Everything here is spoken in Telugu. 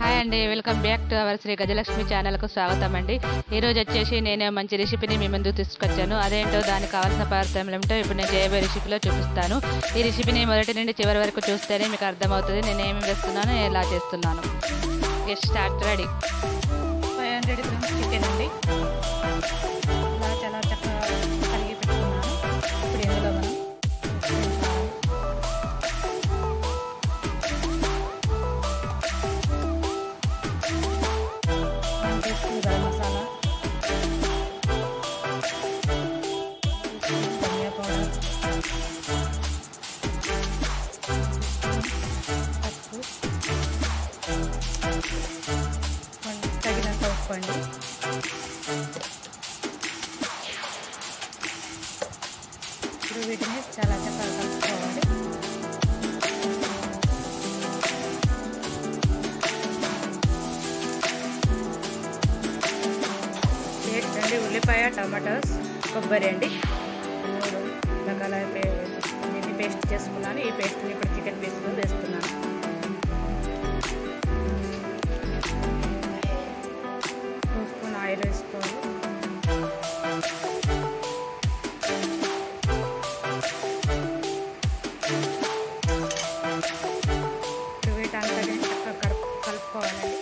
హాయ్ అండి welcome back to our Shri Gajalakshmi ఛానల్కు స్వాగతం అండి. ఈరోజు వచ్చేసి నేను మంచి రెసిపీని మీ ముందు తీసుకొచ్చాను. అదేంటో దానికి కావాల్సిన పదార్థం ఏమిటో ఇప్పుడు నేను చేయబోయే రెసిపీలో చూపిస్తాను. ఈ రెసిపీని మొదటి నుండి చివరి వరకు చూస్తేనే మీకు అర్థమవుతుంది. నేను ఏమి వేస్తున్నాను ఎలా చేస్తున్నాను. Get start ready five hundred grams chicken అండి. చాలా చక్కగా చెప్పండి. ఇప్పుడు వీటిని చాలా చక్కగా కలుపుకోవాలి. అండి ఉల్లిపాయ టమాటోస్ కొబ్బరి అండి. మూడు రకాల పేస్ట్ చేసుకున్నాను. ఈ పేస్ట్ని ఇప్పుడు చికెన్ పీస్లో వేస్తున్నాను. করবেন